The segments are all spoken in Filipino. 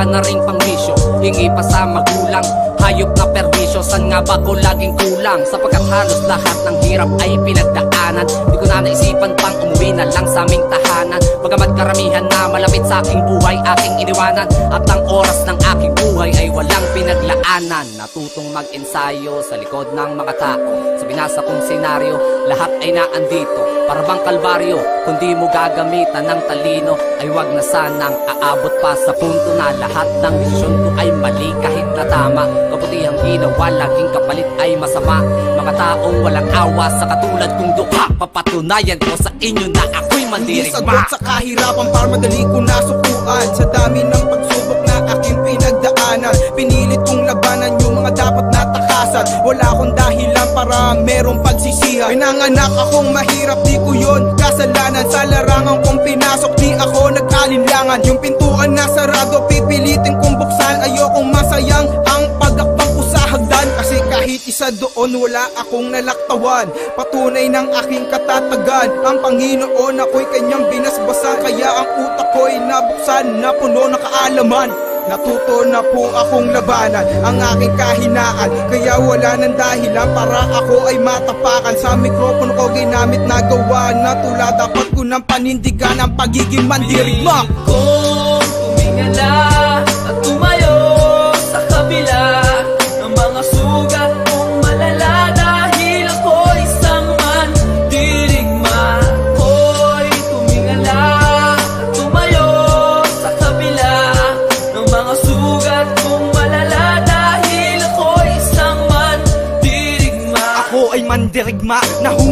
Wala na ring pangmisyo, hingi pa sa magulang. Hayop na permisyo, san nga ba ko laging kulang? Sapagkat halos lahat ng hirap ay pinagdaanan. Di ko na naisipan pang umuwi na lang sa aming tahanan. Bagamat karamihan na malapit sa aking buhay aking iniwanan. At ang oras ng aking walang pinaglaanan. Natutong mag-ensayo sa likod ng mga tao. Sa binasa kong senaryo, lahat ay naandito. Para bang kalbaryo, kung di mo gagamitan ng talino Ay wag na sanang aabot pa. Sa punto na lahat ng desisyon ko ay mali kahit na tama. Kabutihang ginawa, laging kapalit ay masama. Mga taong walang awa sa katulad kong dukha Papatunayan ko sa inyo na ako'y Hindi sagot mandirigma sa kahirapan para madali ko nasukuan. Sa dami Pinanganak akong mahirap, di ko yun kasalanan. Sa larangan kong pinasok, di ako nag-alinlangan. Yung pintuan na sarado, pipilitin kong buksan. Ayokong masayang ang pagakbang ko sa hagdan. Kasi kahit isa doon wala akong nalaktawan. Patunay ng aking katatagan. Ang Panginoon ako'y kanyang binasbasan Kaya ang utak ko'y nabuksan na puno ng kaalaman Natuto na po akong labanan ang aking kahinaan. Kaya wala nang dahilan para ako ay matapakan. Sa mikropono ko ginamit na gawa na tula. Dapat ko nang panindigan ang pagiging mandirigma Kung tumingala at tumayo sa kabila Ng mga sugat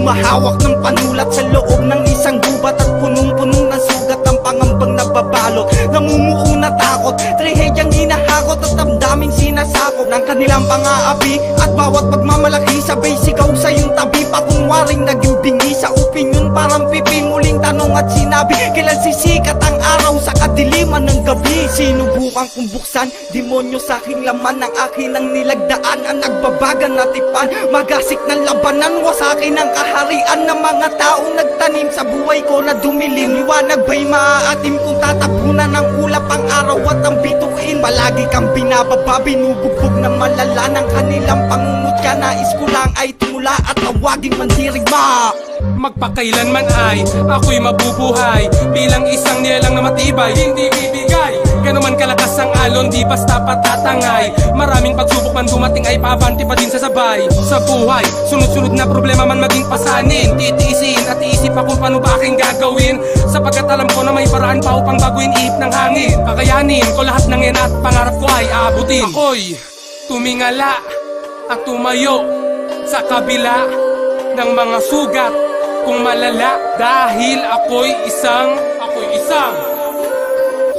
humahawak ng panulat Sa loob ng isang gubat at punong-punong ng sugat Ang pangambang nababalot Namumuo na takot Trahediyang hinahakot at damdaming sinasakop Ng kanilang pang-aapi At bawat pagmamalaki sabay sigaw sa iyong tabi. Pakunwaring naging bingi sa opinyon Parang pipimuling tanong at sinabi Kailan sisikat ang araw sa kadiliman ng gabi? Sinubukan kong buksan Demonyo sa aking laman Ang akin ang nilagdaan Ang nagbabagan na tipan Magasik ng labanan Wasakin ang kaharian Ng mga taong nagtanim sa buhay ko na dumilim Liwanag. Ba'y maaatim kung tatapunan ng ulap ang araw at ang bituin? Palagi kang binababa Binubugbog ng malala ng kanilang pangungutya. Nais ko lang ay tumula at tawaging mandirigma Magpakailanman ay ako'y mabubuhay. Bilang isang nilalang na matibay Hindi bibigay. Ganon man kalakas ang alon Di basta patatangay. Maraming pagsubok man dumating ay pabanti pa din sa sabay. Sa buhay Sunod-sunod na problema man maging pasanin. Titiisin at iisip kung paano ba aking gagawin. Sapagkat alam ko na may paraan pa upang baguhin ihip ng hangin. Kakayanin ko lahat ng yan at pangarap ko ay aabutin. Ako'y tumingala at tumayo sa kabila ng mga sugat kung malala dahil ako'y isang ako'y isang.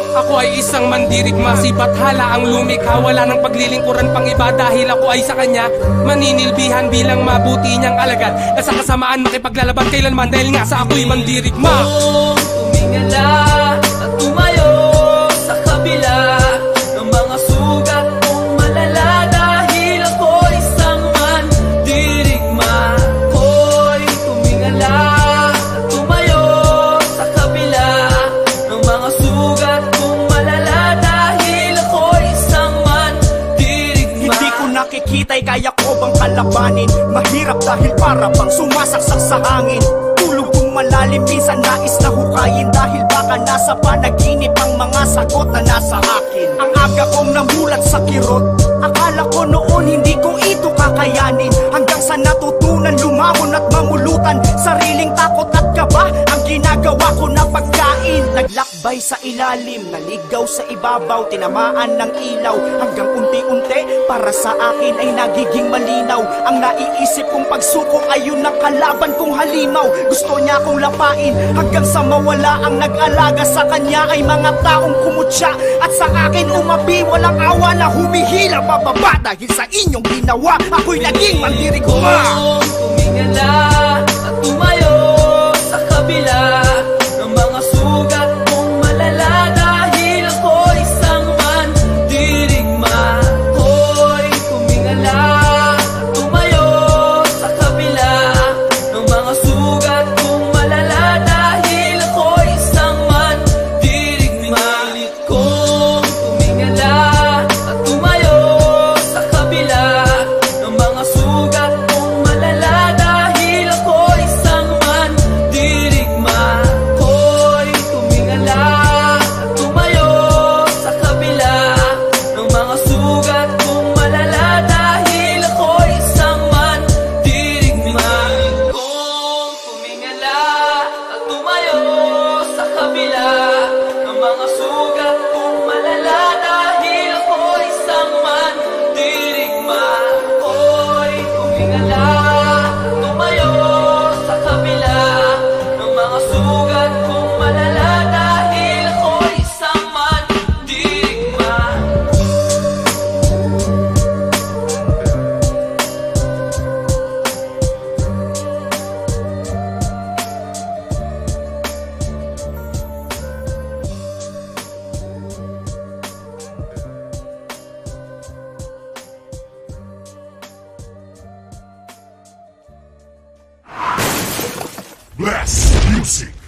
Ako ay isang mandirigma si Bathala ang lumikha. Wala nang paglilingkuran pang iba Dahil ako ay sa kanya Maninilbihan bilang mabuti niyang alagad. Na sa kasamaan makipaglalaban kailanman Dahil nga sa ako'y mandirigma. Tumingala nakikita'y kaya ko bang kalabanin? Mahirap dahil para bang sumasaksak sa hangin. Tulog kong malalim minsan nais na hukayin Dahil baka nasa panaginip ang mga sagot na nasa akin. Ang aga kong namulat sa kirot Akala ko noon hindi ko ito kakayanin. Hanggang sa natutunan lumamon at mamulutan Sariling takot at kaba ginagawa ko na pagkain. Naglakbay sa ilalim, naligaw sa ibabaw. Tinamaan ng ilaw hanggang unti-unti. Para sa akin ay nagiging malinaw. Ang naiisip kong pagsuko ay yun ang kalaban kong halimaw. Gusto niya akong lapain hanggang sa mawala. Ang nag-alaga sa kanya ay mga taong kumutya At sa akin umabi walang awa na humihila. Bababa dahil sa inyong ginawa. Ako'y naging mandirigma Kung tumingala at tumayo sa kabila Less music.